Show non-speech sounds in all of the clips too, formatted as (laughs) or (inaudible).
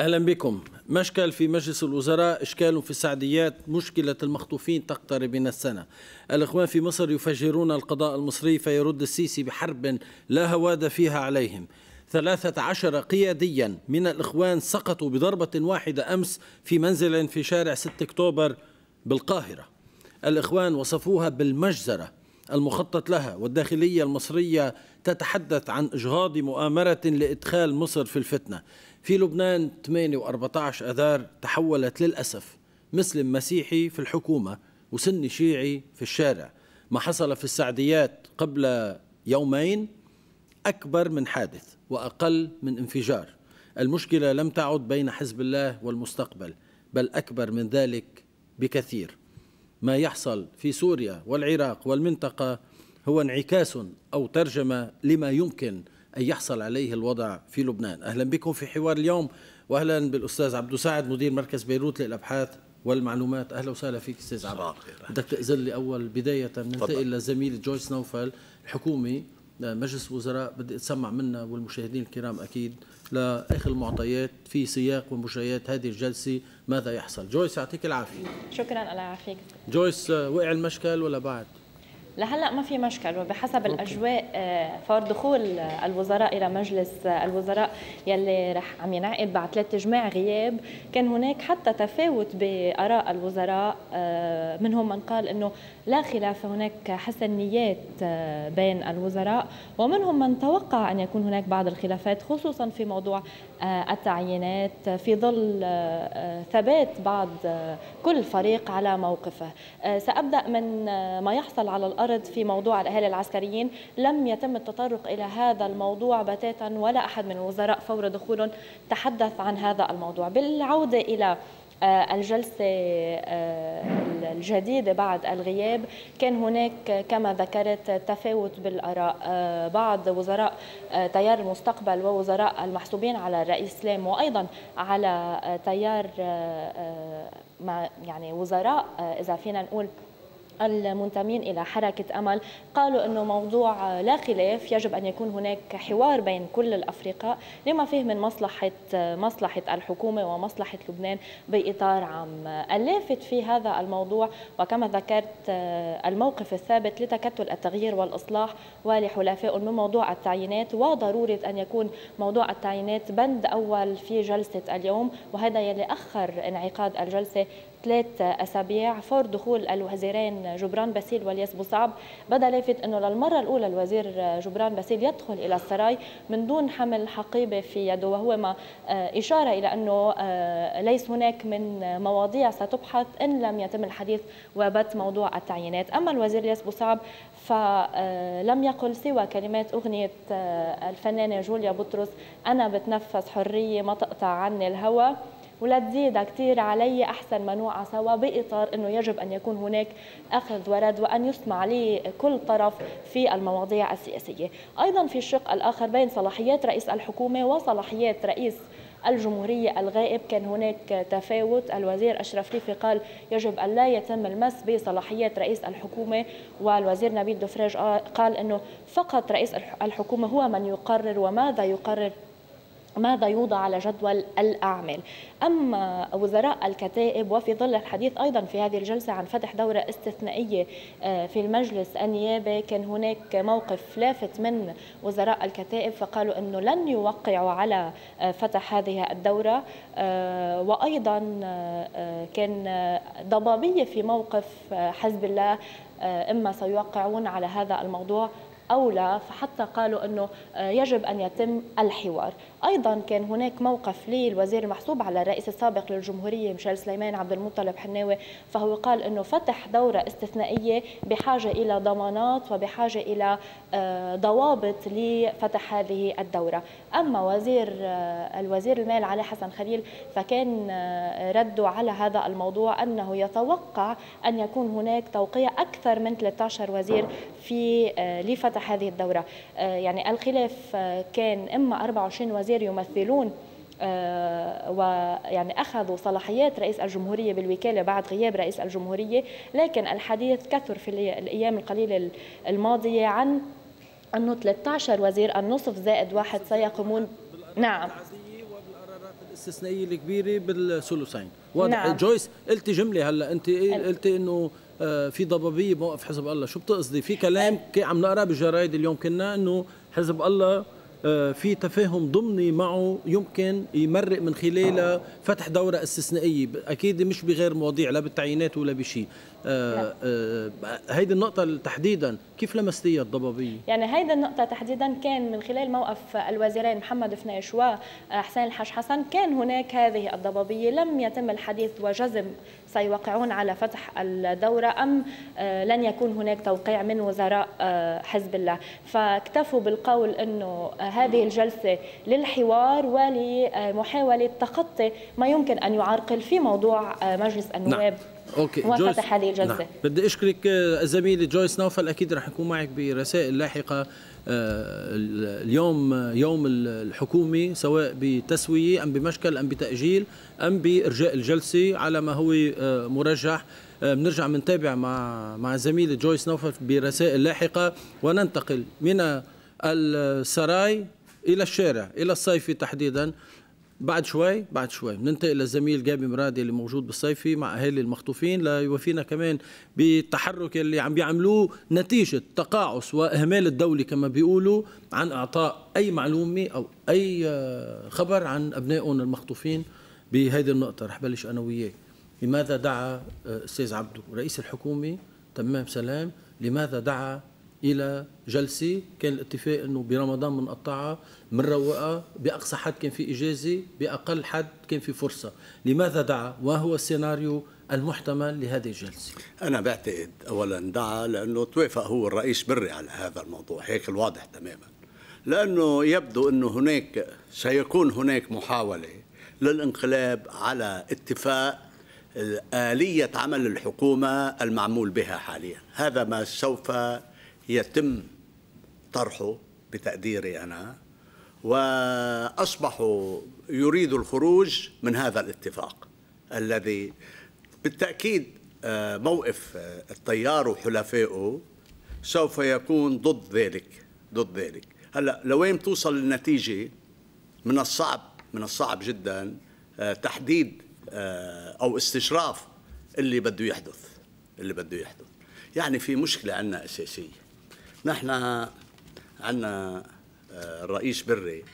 أهلا بكم. مشكل في مجلس الوزراء إشكال في السعديات مشكلة المخطوفين تقترب من السنة. الإخوان في مصر يفجرون القضاء المصري فيرد السيسي بحرب لا هواد فيها عليهم. ثلاثة عشر قياديا من الإخوان سقطوا بضربة واحدة أمس في منزل في شارع 6 أكتوبر بالقاهرة. الإخوان وصفوها بالمجزرة المخطط لها والداخلية المصرية تتحدث عن إجهاض مؤامرة لإدخال مصر في الفتنة. في لبنان 8 و14 أذار تحولت للأسف. مسلم مسيحي في الحكومة وسني شيعي في الشارع. ما حصل في السعديات قبل يومين أكبر من حادث وأقل من انفجار. المشكلة لم تعد بين حزب الله والمستقبل بل أكبر من ذلك بكثير. ما يحصل في سوريا والعراق والمنطقة هو انعكاس أو ترجمة لما يمكن أن يحصل عليه الوضع في لبنان. أهلا بكم في حوار اليوم وأهلا بالأستاذ عبد سعد مدير مركز بيروت للأبحاث والمعلومات. أهلا وسهلا فيك أستاذ عبد. بدك تأذن لي أول بداية ننتقل لزميل جويس نوفل الحكومي مجلس وزراء بدي أتسمع منا والمشاهدين الكرام أكيد لاخر المعطيات في سياق ومجريات هذه الجلسة ماذا يحصل. جويس يعطيك العافية. شكرا. الله يعافيك. جويس وقع المشكل ولا بعد؟ لهلا ما في مشكل وبحسب الأجواء آه، فور دخول الوزراء إلى مجلس الوزراء يلي رح عم ينعقد بعد ثلاث اجماع غياب كان هناك حتى تفاوت بآراء الوزراء آه، منهم من قال إنه لا خلاف هناك حسن نيات آه، بين الوزراء ومنهم من توقع أن يكون هناك بعض الخلافات خصوصا في موضوع التعيينات في ظل ثبات بعض كل فريق على موقفه. سأبدأ من ما يحصل على الأرض في موضوع الأهالي العسكريين لم يتم التطرق إلى هذا الموضوع بتاتا ولا أحد من الوزراء فور دخولهم تحدث عن هذا الموضوع. بالعودة إلى آه، الجلسة آه، الجديدة بعد الغياب كان هناك كما ذكرت تفاوت بالآراء. آه، بعض وزراء تيار المستقبل ووزراء المحسوبين على الرئيس سلام وأيضا على تيار يعني وزراء إذا فينا نقول المنتمين إلى حركة أمل. قالوا أنه موضوع لا خلاف يجب أن يكون هناك حوار بين كل الأفرقاء لما فيه من مصلحة مصلحة الحكومة ومصلحة لبنان بإطار عام. اللافت في هذا الموضوع وكما ذكرت الموقف الثابت لتكتل التغيير والإصلاح ولحلفاء من موضوع التعيينات وضرورة أن يكون موضوع التعيينات بند أول في جلسة اليوم وهذا يلي أخر انعقاد الجلسة ثلاث أسابيع فور دخول الوزيرين جبران باسيل والياس بوصعب. بدا لافت إنه للمرة الأولى الوزير جبران باسيل يدخل إلى السراي من دون حمل حقيبة في يده وهو ما آه، إشارة إلى إنه آه، ليس هناك من مواضيع ستبحث إن لم يتم الحديث وبت موضوع التعيينات. أما الوزير الياس بوصعب فلم يقل سوى كلمات أغنية آه، الفنانة جوليا بطرس أنا بتنفس حرية ما تقطع عني الهوى. ولا تزيد كثير علي أحسن منوعه سوا بإطار إنه يجب أن يكون هناك أخذ ورد وأن يسمع لكل طرف في المواضيع السياسية. أيضا في الشق الآخر بين صلاحيات رئيس الحكومة وصلاحيات رئيس الجمهورية الغائب كان هناك تفاوت. الوزير أشرف ريفي قال يجب أن لا يتم المس بصلاحيات رئيس الحكومة والوزير نبيل دفراج قال أنه فقط رئيس الحكومة هو من يقرر وماذا يقرر. ماذا يوضع على جدول الأعمال. أما وزراء الكتائب وفي ظل الحديث أيضا في هذه الجلسة عن فتح دورة استثنائية آه، في المجلس النيابي كان هناك موقف لافت من وزراء الكتائب فقالوا أنه لن يوقعوا على آه، فتح هذه الدورة. آه، وأيضا كان ضبابية في موقف حزب الله إما سيوقعون على هذا الموضوع أو لا فحتى قالوا أنه آه، يجب أن يتم الحوار. أيضا كان هناك موقف للوزير المحسوب على الرئيس السابق للجمهورية مشال سليمان عبد المطلب حناوي فهو قال أنه فتح دورة استثنائية بحاجة إلى ضمانات وبحاجة إلى آه، ضوابط لفتح هذه الدورة. أما وزير آه، الوزير المال علي حسن خليل فكان رده على هذا الموضوع أنه يتوقع أن يكون هناك توقيع أكثر من 13 وزير في لفتح هذه الدورة. آه، يعني الخلاف آه، كان إما 24 وزير يمثلون آه، ويعني أخذوا صلاحيات رئيس الجمهورية بالوكالة بعد غياب رئيس الجمهورية لكن الحديث كثر في الأيام القليلة الماضية عن أنه 13 وزير النصف زائد واحد سيقومون. نعم. الاستثنائية الكبيرة بالثلثين نعم. جويس قلتي جملة هلا. انت قلتي إنه في ضبابية بموقف حزب الله. شو بتقصدي؟ في كلام عم نقرأ بالجرايد اليوم كنا إنه حزب الله آه، في تفاهم ضمني معه يمكن يمرق من خلاله فتح دورة استثنائية. أكيد مش بغير مواضيع لا بالتعيينات ولا بشيء آه، آه، هيدي النقطة تحديدا كيف لمستيها الضبابية؟ يعني هيدي النقطة تحديدا كان من خلال موقف الوزيرين محمد فنيش وحسين الحاج حسن كان هناك هذه الضبابية لم يتم الحديث وجزم سيوقعون على فتح الدورة أم لن يكون هناك توقيع من وزراء حزب الله فاكتفوا بالقول أنه هذه الجلسة للحوار ولمحاولة تخطي ما يمكن أن يعرقل في موضوع مجلس النواب نعم. OK وفتح هذه الجلسة. نعم. بدي أشكرك الزميلة جويس نوفل. أكيد رح نكون معك برسائل لاحقة آه، اليوم يوم الحكومي سواء بتسوية أم بمشكل أم بتأجيل أم بإرجاء الجلسة على ما هو آه، مرجح. آه، بنرجع بنتابع مع مع زميله جويس نوفل برسائل لاحقة. وننتقل من السراي إلى الشارع إلى الصيفي تحديدا. بعد شوي بعد شوي. بننتقل للزميل جابي مرادي اللي موجود بالصيفي مع أهالي المخطوفين ليوفينا كمان بالتحرك اللي عم بيعملوه نتيجة تقاعس وإهمال الدولة كما بيقولوا عن إعطاء أي معلومة أو أي خبر عن أبنائهم المخطوفين بهيدي النقطة. رح بلش أنا وياك لماذا دعا أستاذ عبدو؟ رئيس الحكومة تمام سلام. لماذا دعا إلى جلسة. كان الاتفاق إنه برمضان بنقطعها بنروقها بأقصى حد كان في إجازة بأقل حد كان في فرصة. لماذا دعا؟ وهو السيناريو المحتمل لهذه الجلسة. أنا بعتقد اولا دعا لأنه توافق هو الرئيس بري على هذا الموضوع. هيك الواضح تماما. لأنه يبدو إنه هناك سيكون هناك محاولة للانقلاب على اتفاق آلية عمل الحكومة المعمول بها حاليا. هذا ما سوف يتم طرحه بتقديري أنا وأصبحوا يريدوا الخروج من هذا الاتفاق الذي بالتأكيد آه، موقف آه، التيار وحلفائه سوف يكون ضد ذلك ضد ذلك. هلأ لوين توصل النتيجة؟ من الصعب من الصعب جدا آه، تحديد أو استشراف اللي بده يحدث اللي بده يحدث. يعني في مشكلة عندنا أساسية. نحن عندنا آه، الرئيس بري.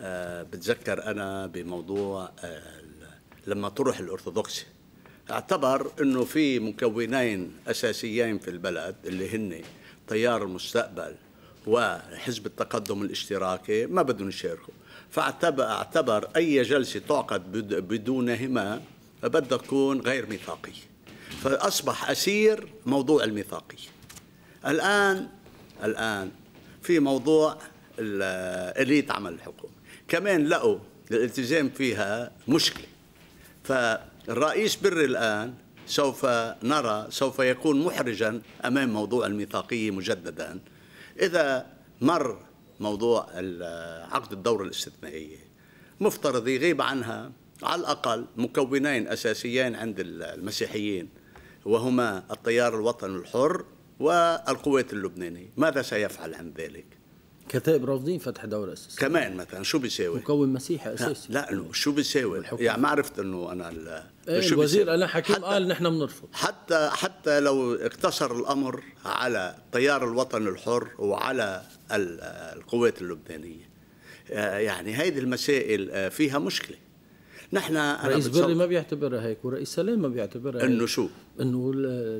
آه، بتذكر أنا بموضوع آه، لما طرح الارثوذكسي اعتبر إنه في مكونين أساسيين في البلد اللي هن تيار المستقبل وحزب التقدم الاشتراكي ما بدهم يشاركوا. فاعتبر اعتبر أي جلسة تعقد بدونهما بدها تكون غير ميثاقية. فأصبح أسير موضوع الميثاقية. الآن الآن في موضوع إليت عمل الحكومة. كمان لقوا الالتزام فيها مشكلة. فالرئيس بري الآن سوف نرى سوف يكون محرجا أمام موضوع الميثاقية مجددا. إذا مر موضوع عقد الدورة الاستثنائية مفترض يغيب عنها على الأقل مكونين أساسيين عند المسيحيين وهما التيار الوطني الحر والقوات اللبنانية. ماذا سيفعل عن ذلك؟ كتائب رافضين فتح دورة أساسية. كمان مثلا شو بيساوي؟ مكون مسيحي أساسي. لا لا شو بيساوي؟ يعني ما عرفت إنه أنا إيه شو الوزير أنا حكيم قال نحن بنرفض. حتى حتى لو اقتصر الأمر على التيار الوطني الحر وعلى القوات اللبنانية. آه، يعني هذه المسائل آه، فيها مشكلة. نحن رئيس بري ما بيعتبرها هيك ورئيس سلام ما بيعتبرها إنه شو؟ إنه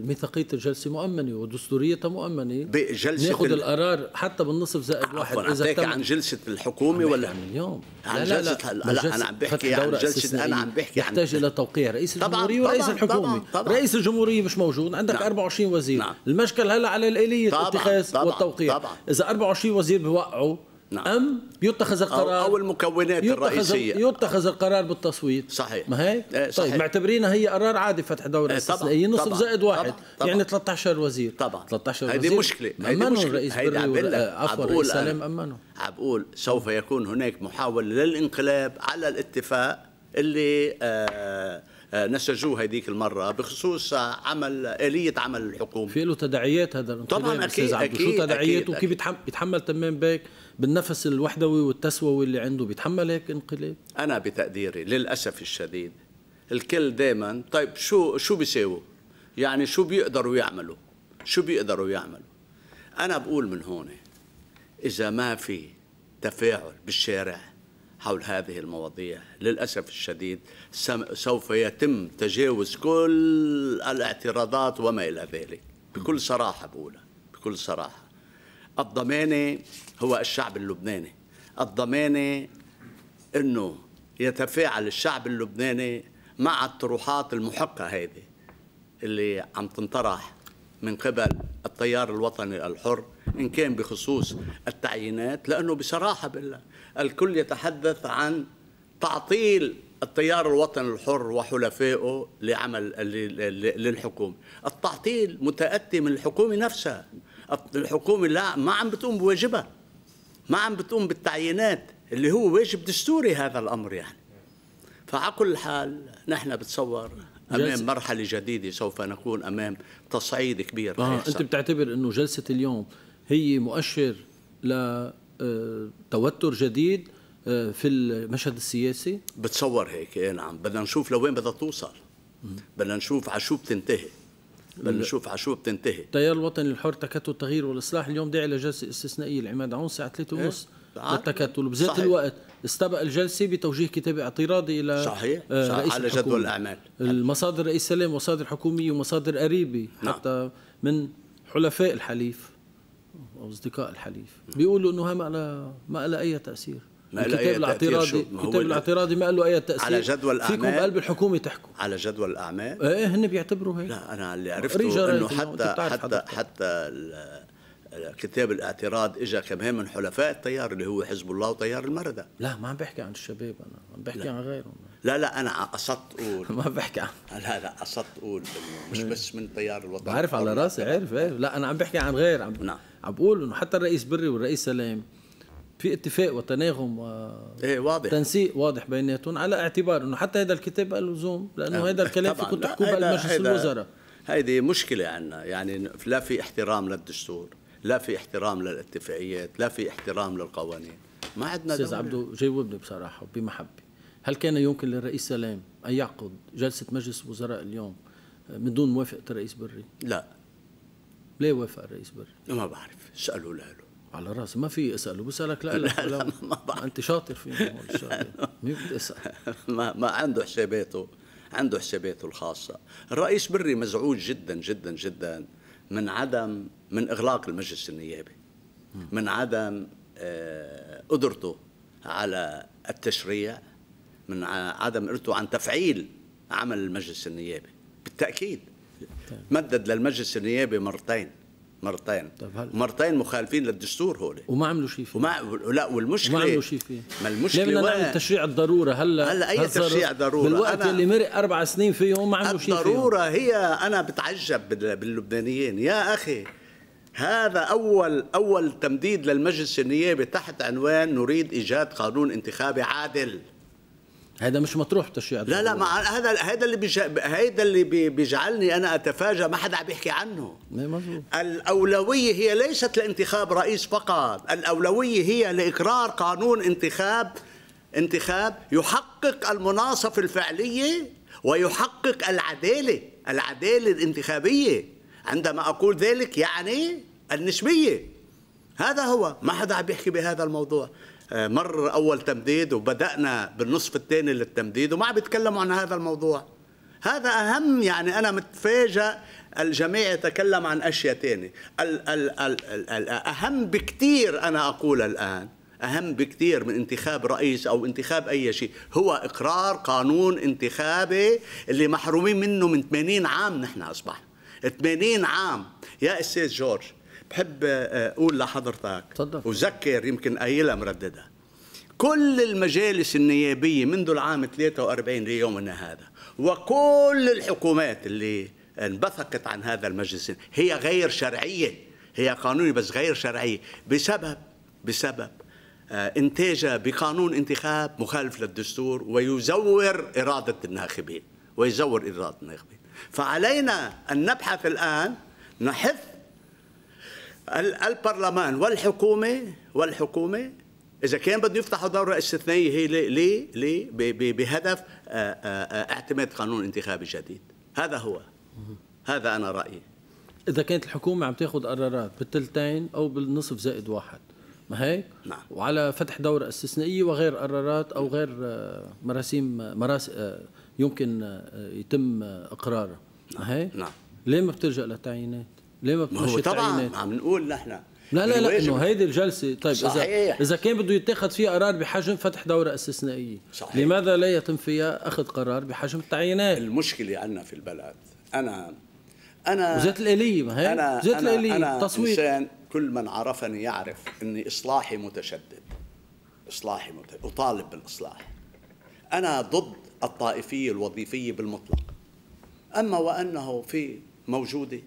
ميثاقيه الجلسة مؤمنة ودستوريتها مؤمنة. بجلسة ناخذ القرار حتى بالنصف زائد واحد. إذا تم عن جلسة الحكومة ولا عن اليوم عن لا جلسه لا, لا, لا أنا عم بحكي عن جلسه أنا عم بحكي عن يحتاج إلى توقيع. رئيس الجمهورية ورئيس الحكومة. رئيس الجمهورية مش موجود. عندك نعم. 24 وزير. نعم. المشكل هلا على الاليه الاتخاذ والتوقيع. طبعًا. إذا 24 وزير بيوقعوا نعم. أم يتخذ القرار أو, أو المكونات يتخذ الرئيسية. يتخذ القرار بالتصويت. صحيح. ما هيك؟ إيه صحيح. طيب معتبرينها هي قرار عادي فتح دورة استثنائية. نصف زائد واحد طبعًا. يعني 13 وزير. طبعا. 13 وزير. هذه مشكلة. هذه مشكلة رئيس بري عفوا رئيس سلام عم بقول سوف يكون هناك محاولة للانقلاب على الاتفاق اللي آه آه، نسجوه هذيك المرة بخصوص عمل آلية عمل الحكومة. في له تداعيات هذا الانقلاب طبعاً عبدو. أكيد- شو تداعياته؟ أكيد- وكيف بيتحمل تمام بيك؟ بالنفس الوحدوي والتسووي اللي عنده بيتحمل هيك انقلاب؟ أنا بتقديري للأسف الشديد الكل دائما طيب شو شو بيساووا يعني شو بيقدروا يعملوا؟ شو بيقدروا يعملوا؟ أنا بقول من هون إذا ما في تفاعل بالشارع حول هذه المواضيع للأسف الشديد سوف يتم تجاوز كل الاعتراضات وما إلى ذلك. بكل صراحة بقولها بكل صراحة. الضمانة هو الشعب اللبناني. الضمانة إنه يتفاعل الشعب اللبناني مع الطروحات المحقة هذه اللي عم تنطرح من قبل التيار الوطني الحر إن كان بخصوص التعيينات لأنه بصراحة بالله الكل يتحدث عن تعطيل التيار الوطني الحر وحلفائه لعمل ل- للحكومة. التعطيل متأتي من الحكومة نفسها. الحكومة لا ما عم بتقوم بواجبها. ما عم بتقوم بالتعيينات اللي هو واجب دستوري هذا الأمر يعني. فعلى كل حال نحن بتصور جلسة- امام مرحلة جديدة سوف نكون أمام تصعيد كبير آه. أنت بتعتبر إنه جلسة اليوم هي مؤشر لتوتر جديد آه، في المشهد السياسي؟ بتصور هيك إيه نعم. بدنا نشوف لوين بدها توصل. بدنا نشوف على شو بتنتهي. بدنا نشوف على شو بتنتهي التيار الوطني الحر تكتل التغيير والإصلاح اليوم داعي لجلسه استثنائية العماد عون الساعة 3 ونص إيه. للتكتل وبذات صحيح. الوقت استبق الجلسة بتوجيه كتاب اعتراضي إلى صحيح. آه، صح. رئيس على الحكومة. جدول الأعمال. المصادر رئيس سلام مصادر حكومية ومصادر قريبة نعم. حتى من حلفاء الحليف أو أصدقاء الحليف بيقولوا إنه ما لها ما لها أي تأثير الكتاب الاعتراضي الكتاب ال- الاعتراضي ما له أي تأثير. على جدول فيكم الأعمال. بقلب الحكومة تحكوا. على جدول الأعمال؟ إيه هن بيعتبروا هيك. لا أنا اللي عرفته إنه حتى حتى. حتى كتاب الاعتراض اجى كمان من حلفاء التيار اللي هو حزب الله وتيار المردة. لا ما عم بحكي عن الشباب أنا عم بحكي عن غيرهم. لا لا أنا قصدت أقول (laughs) ما بحكي عن لا لا قصدت أقول مش بس من تيار الوطن بعرف على راسي عارف إيه لا أنا عم بحكي عن غير عم نعم. عم بقول إنه حتى الرئيس بري والرئيس سلام في اتفاق وتناغم إيه واضح وتنسيق واضح بيناتهم على اعتبار إنه حتى هذا الكتاب له لزوم لأنه هذا الكلام. فيكم هيدا- بمجلس الوزراء هيدي مشكلة عندنا يعني لا في احترام للدستور لا في احترام للاتفاقيات لا في احترام للقوانين ما عندنا أستاذ. عبدو جاوبني بصراحة وبمحبه هل كان يمكن للرئيس سلام أن يعقد جلسة مجلس الوزراء اليوم من دون موافقة الرئيس بري؟ لا ليه وافق الرئيس بري؟ ما بعرف اسألوا له على راسي ما في اساله بسألك لا لا, لا, ما بعرف. أنت شاطر في. (laughs) مين بدي اسال ما ما عنده حساباته عنده حساباته الخاصة. الرئيس بري مزعوج جدا جدا جدا من عدم من إغلاق المجلس النيابي من عدم آه، قدرته على التشريع من عدم قدرته عن تفعيل عمل المجلس النيابي. بالتأكيد. مدد للمجلس النيابي مرتين. مرتين. طيب هل- مرتين مخالفين للدستور هول. وما عملوا شيء فيه؟ وما لا والمشكلة وما عملوا شيء فيه. ما ليه؟ المشكلة بدنا؟ نعمل تشريع الضرورة. هلا هلا هالظرف تشريع ضرورة؟ بالوقت أنا- اللي مرق أربع سنين فيهم ما عملوا شيء فيه. الضرورة هي أنا بتعجب بال- باللبنانيين. يا أخي هذا أول أول تمديد للمجلس النيابي تحت عنوان نريد إيجاد قانون انتخابي عادل. هذا مش مطروح تشريع لا لا. مع هذا هذا اللي بيج... هذا اللي بي- بيجعلني أنا أتفاجأ ما حدا عم بيحكي عنه. مظبوط. الأولوية هي ليست لانتخاب رئيس فقط الأولوية هي لإقرار قانون انتخاب انتخاب يحقق المناصف الفعلية ويحقق العدالة العدالة الانتخابية. عندما أقول ذلك يعني النسبية. هذا هو ما حدا عم يحكي بهذا الموضوع. مر أول تمديد وبدأنا بالنصف الثاني للتمديد وما عم بيتكلموا عن هذا الموضوع. هذا أهم يعني أنا متفاجأ الجميع يتكلم عن أشياء تانية. ال- ال- ال- ال- الأهم بكتير أنا أقول الآن أهم بكتير من انتخاب رئيس أو انتخاب أي شيء هو إقرار قانون انتخابي اللي محرومين منه من 80 عام نحن أصبحنا. 80 عام. يا أستاذ جورج بحب أقول لحضرتك تفضل. وذكر يمكن قايلها مرددها كل المجالس النيابية منذ العام 43 ليومنا هذا وكل الحكومات اللي انبثقت عن هذا المجلس هي غير شرعية هي قانونية بس غير شرعية. بسبب بسبب آه، انتاجها بقانون انتخاب مخالف للدستور ويزور إرادة الناخبين ويزور إيراد الناخبين. فعلينا أن نبحث الآن نحث البرلمان والحكومة والحكومة إذا كان بده يفتحوا دورة استثنائية هي ليه؟ ليه؟ بهدف آه، آه، اعتماد قانون انتخابي جديد هذا هو هذا أنا رأيي إذا كانت الحكومة عم تاخذ قرارات بالثلثين أو بالنصف زائد واحد ما هيك؟ نعم وعلى فتح دورة استثنائية وغير قرارات أو غير آه، مراسيم مراسم يمكن يتم إقرارها ما هيك؟ نعم ليه ما بتلجأ للتعيينات؟ ليه ما بتمشي طبعا عم نقول نحن. لا لا لا إنه هيدي الجلسة طيب صحيح. إذا اذا كان بده يتخذ فيها قرار بحجم فتح دورة استثنائية صحيح. لماذا لا يتم فيها أخذ قرار بحجم التعيينات المشكلة عندنا في البلد أنا أنا وزيت الآلية ما هي؟ أنا زيت أنا الآلية أنا تصويت. إنسان كل من عرفني يعرف إني إصلاحي متشدد. إصلاحي متشدد أطالب بالإصلاح. أنا ضد الطائفية الوظيفية بالمطلق. أما وأنه في موجودة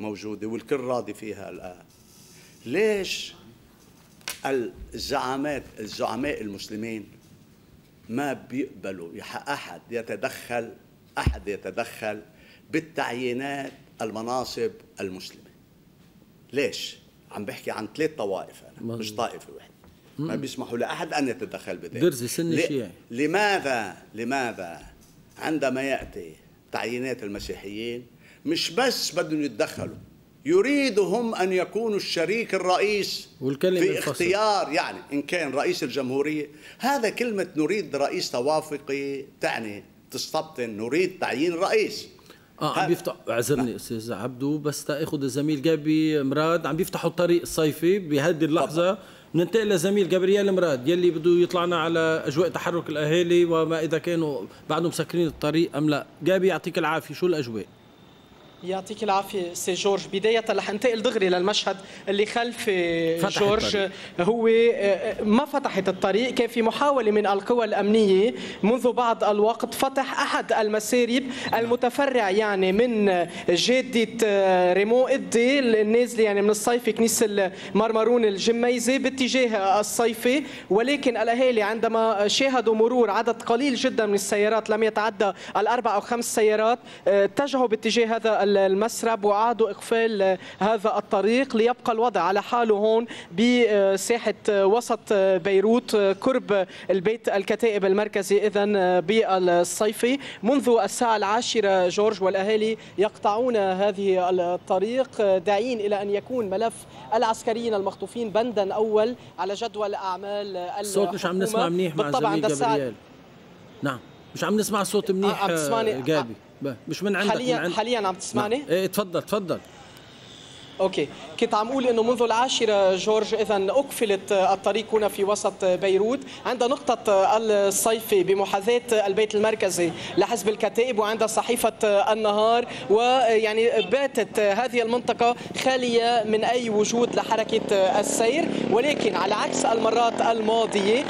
موجودة والكل راضي فيها الآن. ليش الزعامات الزعماء المسلمين ما بيقبلوا؟ أحد يتدخل أحد يتدخل بالتعيينات المناصب المسلمة. ليش؟ عم بحكي عن ثلاث طوائف أنا مش طائفة واحدة. ما بيسمحوا لأحد أن يتدخل بذلك درزي سني شيعي. لماذا لماذا عندما يأتي تعيينات المسيحيين مش بس بدهم يتدخلوا. يريدهم أن يكونوا الشريك الرئيس والكلمة في اختيار يعني إن كان رئيس الجمهورية. هذا كلمة نريد رئيس توافقي تعني تستبطن نريد تعيين رئيس. آه عم بيفتح اعذرني أستاذ عبدو بس تأخذ الزميل جابي مراد عم بيفتحوا الطريق الصيفي بهذه اللحظة. ننتقل لزميل جابرييل مراد يلي بده يطلعنا على أجواء تحرك الأهالي وما إذا كانوا بعدهم مسكرين الطريق أم لا. جابي يعطيك العافية. شو الأجواء؟ يعطيك العافية سي جورج. بداية رح انتقل دغري للمشهد اللي خلف جورج. الطريق. هو آه، ما فتحت الطريق. كان في محاولة من القوى الأمنية منذ بعض الوقت فتح أحد المسارب المتفرع يعني من جادة آه، ريمو إدي النازلة يعني من الصيفي كنيسة المرمرون الجميزة باتجاه الصيفي ولكن الأهالي عندما شاهدوا مرور عدد قليل جدا من السيارات لم يتعدى الأربع أو خمس سيارات آه، اتجهوا باتجاه هذا المسرب وأعادوا إقفال هذا الطريق ليبقى الوضع على حاله هون بساحة وسط بيروت قرب البيت الكتائب المركزي إذا بالصيفي. منذ الساعة العاشرة جورج والأهالي يقطعون هذه الطريق داعين إلى أن يكون ملف العسكريين المخطوفين بندا أول على جدول أعمال الصوت مش عم نسمع منيح مع زميل جبريل نعم. مش عم نسمع الصوت منيح عم تسمعني؟ جابي. مش من عندك حاليا من عند... حاليا عم تسمعني؟ إيه تفضل تفضل. أوكي. كنت عم أقول إنه منذ العاشرة جورج اذا أقفلت الطريق هنا في وسط بيروت. عند نقطة الصيفي بمحاذاة البيت المركزي لحزب الكتائب وعند صحيفة النهار ويعني باتت هذه المنطقة خالية من أي وجود لحركة السير. ولكن على عكس المرات الماضية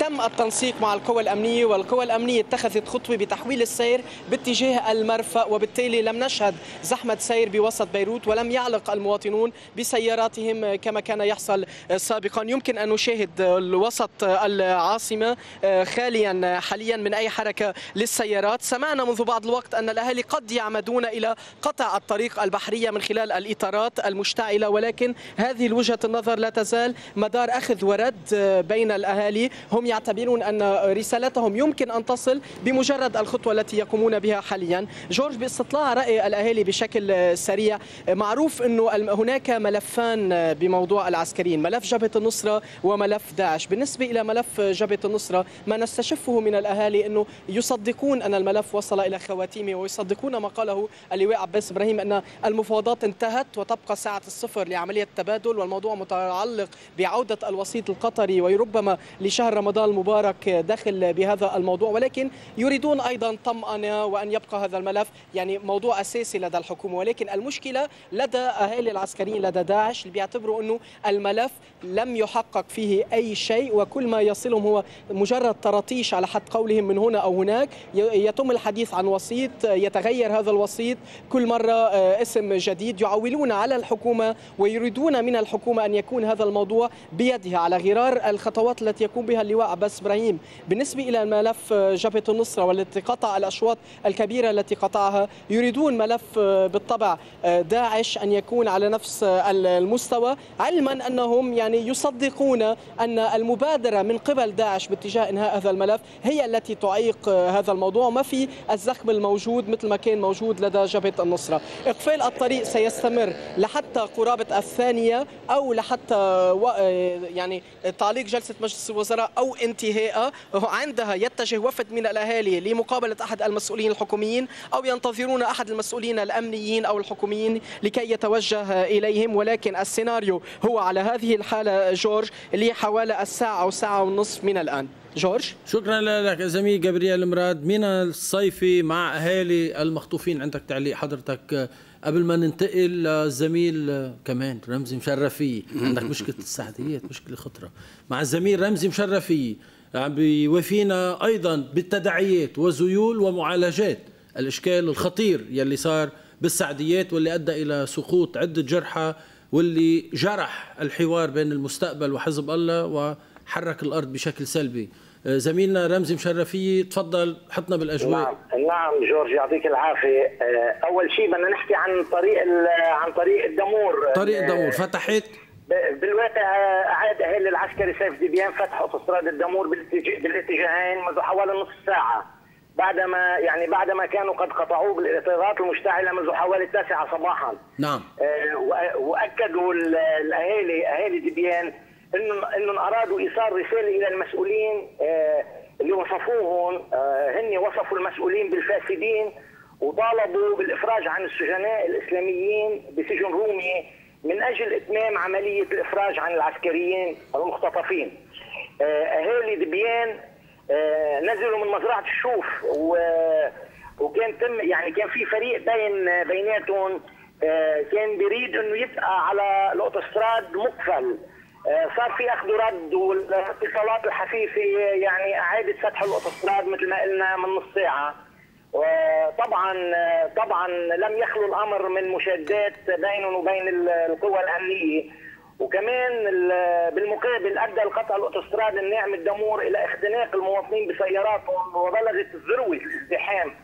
تم التنسيق مع القوى الأمنية والقوى الأمنية اتخذت خطوة بتحويل السير باتجاه المرفأ وبالتالي لم نشهد زحمة سير بوسط بيروت ولم يعلق المواطنون بسياراتهم كما كان يحصل سابقا. يمكن أن نشاهد الوسط العاصمة خاليا حاليا من أي حركة للسيارات. سمعنا منذ بعض الوقت أن الأهالي قد يعمدون إلى قطع الطريق البحرية من خلال الإطارات المشتعلة ولكن هذه الوجهة النظر لا تزال مدار أخذ ورد بين الأهالي. هم يعتبرون أن رسالتهم يمكن أن تصل بمجرد الخطوة التي يقومون بها حاليا. جورج باستطلاع رأي الأهالي بشكل سريع معروف أنه هناك ملفان بموضوع العسكريين ملف جبهة النصرة وملف داعش. بالنسبة إلى ملف جبهة النصرة ما نستشفه من الأهالي أنه يصدقون أن الملف وصل إلى خواتيمه ويصدقون ما قاله اللواء عباس إبراهيم أن المفاوضات انتهت وتبقى ساعة الصفر لعملية التبادل والموضوع متعلق بعودة الوسيط القطري وربما لشهر رمضان المبارك داخل بهذا الموضوع. ولكن يريدون أيضا طمأنة وأن يبقى هذا الملف يعني موضوع أساسي لدى الحكومة. ولكن المشكلة لدى أهالي العسكريين لدى داعش اللي بيعتبروا إنه الملف لم يحقق فيه أي شيء وكل ما يصلهم هو مجرد طراطيش على حد قولهم من هنا أو هناك. يتم الحديث عن وسيط يتغير هذا الوسيط. كل مرة آه، اسم جديد يعولون على الحكومة ويريدون من الحكومة أن يكون هذا الموضوع بيدها على غرار الخطوات التي يقوم بها اللواء عباس إبراهيم. بالنسبة إلى ملف آه، جبهة النصرة والتي قطع الأشواط الكبيرة التي قطعها يريدون ملف آه، بالطبع داعش أن يكون على نفس المستوى علما أنهم يعني يصدقون أن المبادرة من قبل داعش باتجاه إنهاء هذا الملف هي التي تعيق هذا الموضوع وما في الزخم الموجود مثل ما كان موجود لدى جبهة النصرة. إقفال الطريق سيستمر لحتى قرابة الثانية أو لحتى يعني تعليق جلسة مجلس الوزراء أو انتهائها عندها يتجه وفد من الأهالي لمقابلة أحد المسؤولين الحكوميين أو ينتظرون أحد المسؤولين الأمنيين أو الحكوميين لكي يتوجه إليهم ولكن السيناريو هو على هذه الحالة جورج اللي حوالي الساعة أو ساعة ونصف من الآن. جورج؟ شكرا لك زميل جبريل مراد. مينا الصيفي مع أهالي المخطوفين عندك تعليق حضرتك قبل ما ننتقل للزميل كمان رمزي مشرفي. عندك مشكلة السعديات مشكلة خطرة. مع الزميل رمزي مشرفي عم بيوافينا أيضا بالتداعيات وزيول ومعالجات الإشكال الخطير يلي صار بالسعديات واللي أدى إلى سقوط عدة جرحى واللي جرح الحوار بين المستقبل وحزب الله وحرك الأرض بشكل سلبي. آه، زميلنا رمزي مشرفي تفضل حطنا بالأجواء. نعم نعم جورج يعطيك العافية. آه، أول شيء بدنا نحكي عن طريق عن طريق الدمور. طريق الدمور فتحت؟ بالواقع اعاد أهل العسكري سيف ذبيان فتح اوتوستراد الدامور بالاتجاهين منذ حوالي نصف ساعة. بعدما يعني بعدما كانوا قد قطعوه بالإطارات المشتعلة منذ حوالي التاسعة صباحا نعم آه، وأكدوا الأهالي أهالي ذبيان انهم إنهم أرادوا إيصال رسالة إلى المسؤولين آه، اللي وصفوهم آه، هن وصفوا المسؤولين بالفاسدين وطالبوا بالإفراج عن السجناء الإسلاميين بسجن رومية من أجل إتمام عملية الإفراج عن العسكريين المختطفين. أهالي ذبيان نزلوا من مزرعة الشوف و وكان تم يعني كان في فريق بين بيناتهم آه، كان بيريد إنه يبقى على الاوتوستراد مقفل. آه، صار في أخذ ورد والاتصالات الحثيثة يعني اعاده فتح الاوتوستراد مثل ما قلنا من نص ساعة. وطبعا طبعا لم يخلو الأمر من مشادات بينهم وبين القوى الأمنية. وكمان بالمقابل أدى القطع الأوتوستراد الناعم الدمور إلى اختناق المواطنين بسياراتهم وبلغت ذروه الازدحام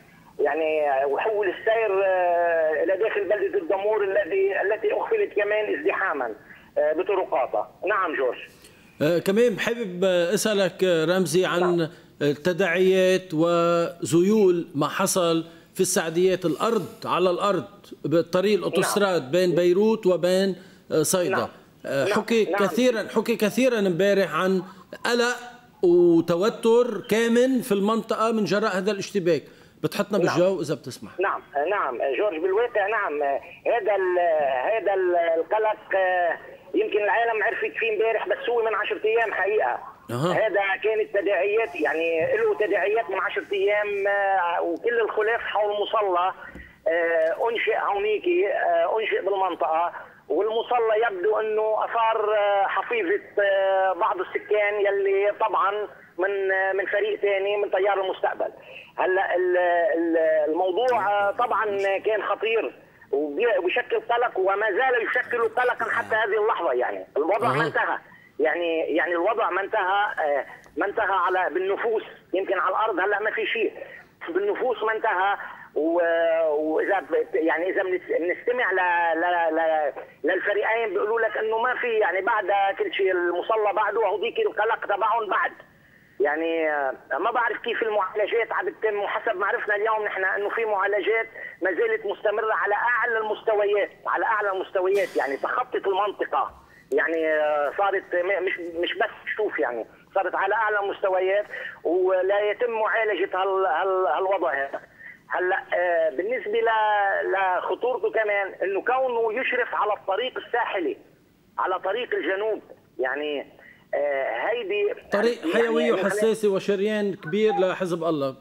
يعني وحول السير آه، إلى داخل بلدة الدمور الذي التي اغفلت كمان ازدحاما آه، بطرقاتها نعم جورج آه كمان بحب أسألك رمزي عن نعم. التداعيات وزيول ما حصل في السعديات الأرض على الأرض الاوتوستراد نعم. بين بيروت وبين صيدا نعم. آه، حكي نعم. كثيرا حكي كثيرا امبارح عن قلق وتوتر كامن في المنطقة من جراء هذا الاشتباك بتحطنا نعم. بالجو إذا بتسمح نعم نعم جورج بالواقع نعم هذا هذا القلق آه، يمكن العالم عرفت فيه امبارح بس هو من 10 أيام حقيقة أه. هذا كانت تداعيات يعني له تداعيات من 10 أيام آه، وكل الخلاف حول مصلى أنشئ هونيك أنشئ بالمنطقة والمصلى يبدو أنه أثار آه، حفيظة آه، بعض السكان يلي طبعا من آه، من فريق ثاني من تيار المستقبل. هلأ الموضوع طبعا كان خطير وبيشكل قلق وما زال يشكل قلقا حتى هذه اللحظة يعني. الوضع ما انتهى. يعني يعني الوضع ما انتهى ما انتهى على بالنفوس يمكن على الأرض هلأ ما في شيء. بالنفوس ما انتهى وإذا يعني إذا بنستمع للفريقين بيقولوا لك إنه ما في يعني بعد كل شيء المصلى بعده وهذيك القلق تبعهم بعد. يعني آه، ما بعرف كيف المعالجات عم بتتم وحسب ما عرفنا اليوم نحن إنه في معالجات ما زالت مستمرة على أعلى المستويات على أعلى المستويات يعني تخطت المنطقة. يعني آه، صارت مش مش بس شوف يعني صارت على أعلى المستويات ولا يتم معالجة هالوضع هذا. هلا آه، بالنسبة لخطورته كمان إنه كونه يشرف على الطريق الساحلي على طريق الجنوب. يعني آه، هيدي طريق يعني حيوي يعني وحساسه وشريان كبير لحزب الله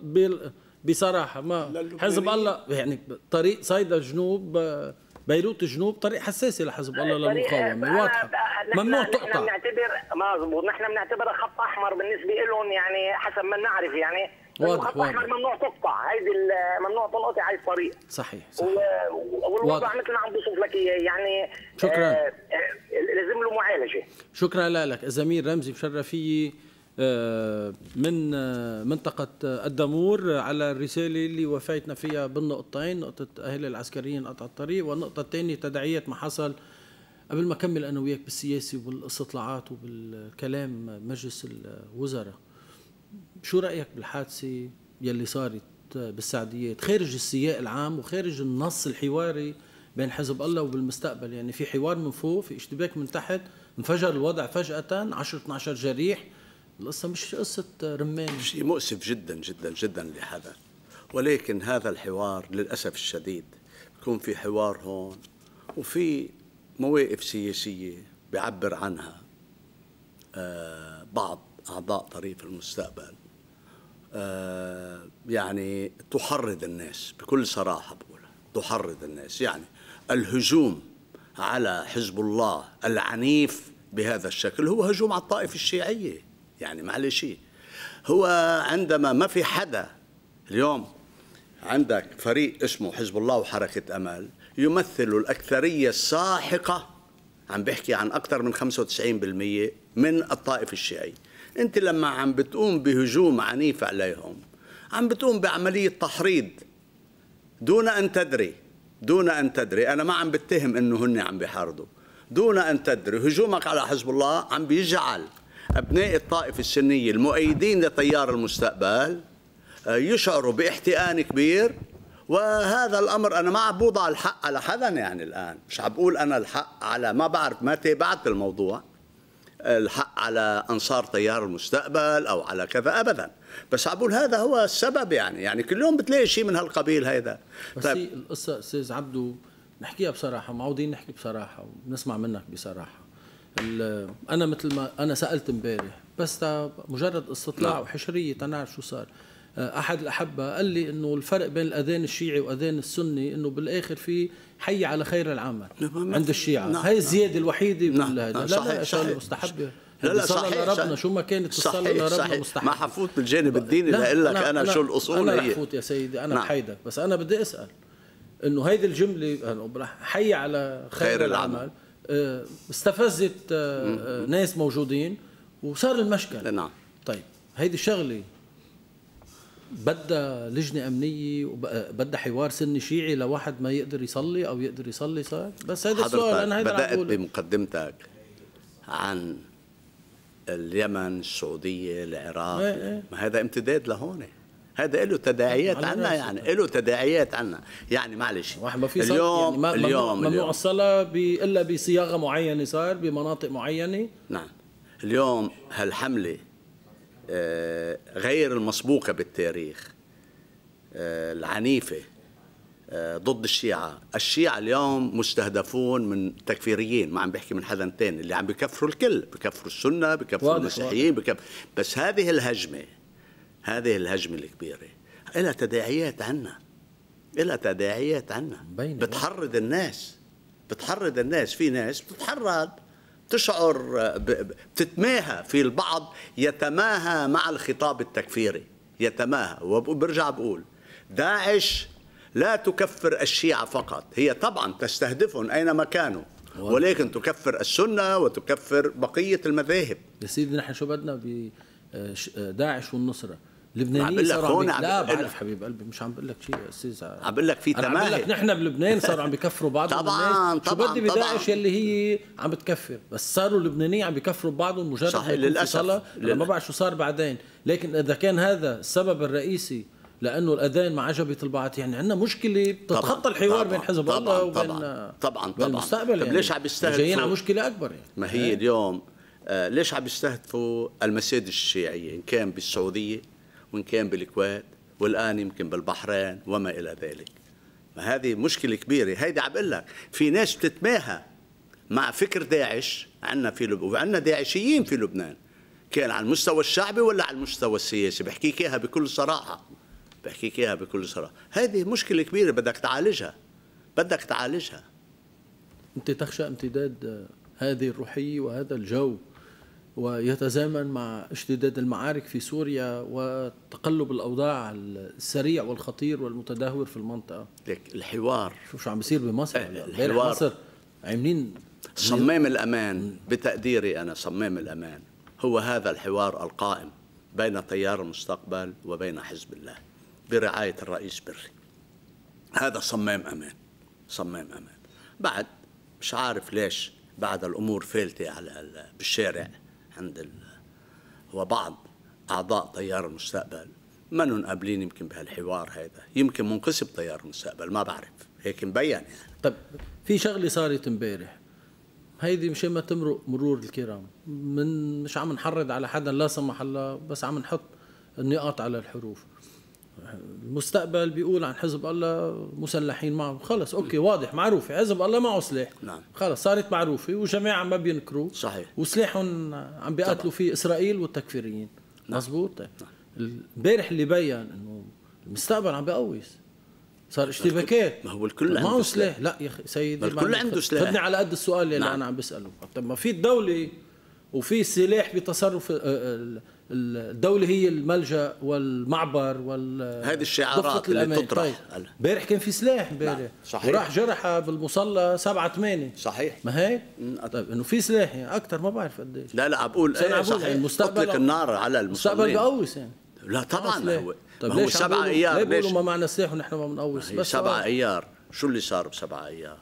بصراحة ما حزب الله يعني طريق صيدا جنوب آه، بيروت جنوب طريق حساسه لحزب الله للمقاومة واضحه نحن ممنوع نحن تقطع. بنعتبر مظبوط. نحن بنعتبرها خط أحمر بالنسبة لهم يعني حسب ما نعرف يعني واضح، خط واضح. احمر ممنوع تقطع هيدي ال- ممنوع تنقطع هاي الطريق صحيح صحيح والوضع واضح. مثل ما عم بوصف لك اياه يعني شكراً. آه، آه، لازم له معالجة شكرا لك زميل رمزي مشرفية آه، من آه، منطقة الدمور على الرسالة اللي وفيتنا فيها بالنقطتين نقطة أهل العسكريين قطع الطريق والنقطة الثانية تداعيات ما حصل قبل ما أكمل أنا وياك بالسياسة وبالاستطلاعات وبالكلام مجلس الوزراء شو رأيك بالحادثة يلي صارت بالسعديات خارج السياق العام وخارج النص الحواري بين حزب الله وبالمستقبل. يعني في حوار من فوق في اشتباك من تحت انفجر الوضع فجأة 10 12 جريح. القصة مش قصة رمان شيء مؤسف جدا جدا جدا حدث ولكن هذا الحوار للأسف الشديد بيكون في حوار هون وفي مواقف سياسية بيعبر عنها آه، بعض أعضاء طريق المستقبل. يعني تحرض الناس بكل صراحة بقول تحرض الناس. يعني الهجوم على حزب الله العنيف بهذا الشكل هو هجوم على الطائفة الشيعية. يعني معلش. هو عندما ما في حدا اليوم عندك فريق اسمه حزب الله وحركة أمل يمثل الأكثرية الساحقة عم بحكي عن أكثر من 95% من الطائفة الشيعية. أنت لما عم بتقوم بهجوم عنيف عليهم عم بتقوم بعملية تحريض دون أن تدري دون أن تدري. أنا ما عم بتهم أنه هن عم بيحارضوا. دون أن تدري. هجومك على حزب الله عم بيجعل أبناء الطائفة السنية المؤيدين لتيار المستقبل آه، يشعروا باحتئان كبير. وهذا الأمر أنا ما عم بوضع الحق على حدا يعني الآن. مش عم بقول أنا الحق على ما بعرف ما تابعت الموضوع. الحق على أنصار تيار المستقبل أو على كذا ابدا. بس عم بقول هذا هو السبب يعني. يعني كل يوم بتلاقي شيء من هالقبيل هيدا. بس هي القصة أستاذ عبدو نحكيها بصراحة معودين نحكي بصراحة ونسمع منك بصراحة. ال- أنا مثل ما أنا سألت امبارح بس مجرد استطلاع نعم. وحشرية تنعرف شو صار؟ آه، أحد الأحبة قال لي إنه الفرق بين الأذان الشيعي وأذان السني إنه بالآخر في حي على خير العمل. عند الشيعة نعم. الوحيدة نعم. بالهذا نعم. لا. لا صحيح. مستحبة لا لا صحيح لربنا صحيح. شو ما كانت الصلاة صحيح لربنا صحيح مستحبة ما حفوت بالجانب الديني لا، لأقول لك أنا, شو الأصول أنا هي رح فوت يا سيدي أنا نعم. بحيدك بس أنا بدي أسأل إنه هيدي الجملة أنا رح حي على خير, خير العمل. العمل آه، استفزت آه، ناس موجودين وصار المشكل نعم. طيب هيدي الشغلة بدها لجنة أمنية وبدها حوار سني شيعي لواحد ما يقدر يصلي أو يقدر يصلي صار بس هذا السؤال أنا بدأت بقوله. بمقدمتك عن اليمن السعودية العراق إيه إيه. ما هذا امتداد لهون هذا له تداعيات عنا. يعني له تداعيات عنا يعني معلش واحد ما في اليوم يعني ما اليوم ممنوع, الصلاة إلا بصياغة معينة صار بمناطق معينة نعم اليوم هالحملة آه، غير المسبوقة بالتاريخ آه، العنيفة آه، ضد الشيعة. الشيعة اليوم مستهدفون من تكفيريين ما عم بحكي من حدا تاني اللي عم بكفروا الكل بكفروا السنة بكفروا المسيحيين بكفر بس هذه الهجمة هذه الهجمة الكبيرة لها تداعيات عنا لها تداعيات عنا. بتحرض الناس بتحرض الناس. في ناس بتتحرض. تشعر بتتماهى في البعض يتماهى مع الخطاب التكفيري. يتماهى. وبرجع بقول داعش لا تكفر الشيعة فقط. هي طبعا تستهدفهم أينما كانوا ولكن تكفر السنة وتكفر بقية المذاهب. يا سيدي نحن شو بدنا ب آه، لبنانيين صاروا عم لا بعرف. حبيب قلبي مش عم بقول لك شيء يا أستاذ عم بقول لك في أنا عم بقول لك نحن بلبنان صاروا عم بكفروا بعضهم طبعاً، الناس. شو طبعاً، بدي بداعش طبعاً. يلي هي عم بتكفر بس صاروا اللبنانيين عم بكفروا بعضهم مجرد صحيح،. صلاة أنا ما بعرف شو صار بعدين لكن إذا كان هذا السبب الرئيسي لأنه الأذان ما عجبت البعض يعني عندنا مشكلة بتتخطى طبعاً، الحوار طبعاً، بين حزب طبعاً، الله وبين طبعاً، طبعاً، طبعاً. المستقبل طب يعني ليش عم يستهدفوا- جايين على مشكلة أكبر يعني ما هي اليوم آه، ليش عم يستهدفوا المساجد الشيعية إن كان بالسعودية وإن كان بالكويت والآن يمكن بالبحرين وما إلى ذلك. ما هذه مشكلة كبيرة. هيدي عم لك في ناس بتتماهى مع فكر داعش عندنا في لبنان وعندنا داعشيين في لبنان. كان على المستوى الشعبي ولا على المستوى السياسي؟ بحكيك إياها بكل صراحة. بحكيك إياها بكل صراحة. هذه مشكلة كبيرة بدك تعالجها. بدك تعالجها. أنت تخشى امتداد هذه الروحية وهذا الجو. ويتزامن مع اشتداد المعارك في سوريا وتقلب الأوضاع السريع والخطير والمتدهور في المنطقة. لك الحوار. شوف شو عم بيصير بمصر. إيه، الحوار. مصر عاملين صمام الأمان. بتقديري أنا صمام الأمان. هو هذا الحوار القائم بين تيار المستقبل وبين حزب الله. برعاية الرئيس بري. هذا صمام أمان. صمام أمان. بعد مش عارف ليش بعد الأمور فالتة على ال- بالشارع. عند ال... وبعض أعضاء تيار المستقبل. ما قابلين يمكن بهالحوار هذا. يمكن منقسم تيار المستقبل ما بعرف. هيك مبين يعني. طيب في شغلة صارت امبارح. هيدي مشان ما تمرق مرور الكرام. من مش عم نحرض على حدا لا سمح الله بس عم نحط النقاط على الحروف. المستقبل بيقول عن حزب الله مسلحين معه. خلص أوكي واضح معروفة حزب الله معه سلاح نعم. خلص صارت معروفة وجماعه ما بينكروا. صحيح. وسلاحهم عم بيقاتلوا فيه إسرائيل والتكفيريين. مزبوط امبارح اللي بين إنه المستقبل عم بيقوس صار اشتباكات. ما هو الكل عنده سلاح. سلاح لا يا أخي سيدي ما الكل عنده سلاح. خدني على قد السؤال اللي نعم. أنا عم بسأله. طب ما في الدولة وفي سلاح بتصرف آه، ال- الدولة هي الملجأ والمعبر وال هذه الشعارات اللي. تطرح. طيب. امبارح كان في سلاح امبارح. نعم، صحيح. وراح جرح بالمصلى سبعة ثمانية. صحيح. ما هيك؟ طيب إنه في سلاح يعني أكثر ما بعرف قديش لا لا عم بقول إيه صحيح. المستقبل- اطلق النار على المستقبل بقوس يعني. لا طبعا ما. هو طيب ما هو سبعة أيار؟ ليش؟ ما معنا سلاح ونحن ما بنقوس؟ بس سبعة. أيار. شو اللي صار بسبعة أيار؟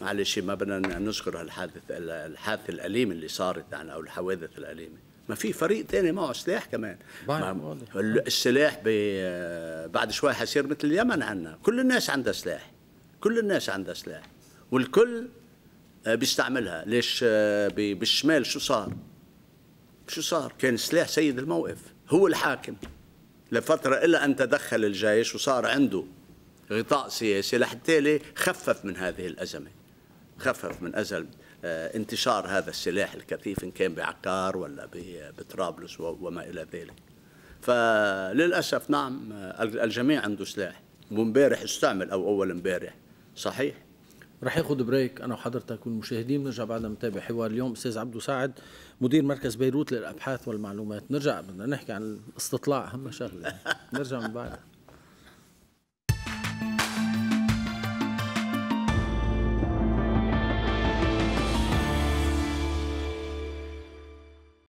معلش ما بدنا نذكر الحادث الحادث الأليم اللي صارت يعني أو الحوادث الأليمة. ما في فريق تاني معه سلاح كمان. ما-. السلاح بعد شوي حيصير مثل اليمن عنا. كل الناس عندها سلاح. كل الناس عندها سلاح. والكل آه، بيستعملها. ليش؟ آه، بالشمال شو صار؟ شو صار؟ كان سلاح سيد الموقف. هو الحاكم. لفترة إلا أن تدخل الجيش وصار عنده غطاء سياسي لحتى خفف من هذه الأزمة. خفف من أزل آه، انتشار هذا السلاح الكثيف إن كان بعكار ولا بطرابلس وما إلى ذلك. فللأسف نعم آه، الجميع عنده سلاح. وامبارح استعمل أو أول امبارح. صحيح؟ رح ياخذ بريك. أنا وحضرتك والمشاهدين بنرجع بعدها نتابع حوار اليوم. أستاذ عبدو سعد مدير مركز بيروت للأبحاث والمعلومات. نرجع بدنا نحكي عن الاستطلاع. أهم شغلة. (laughs) نرجع من بعد.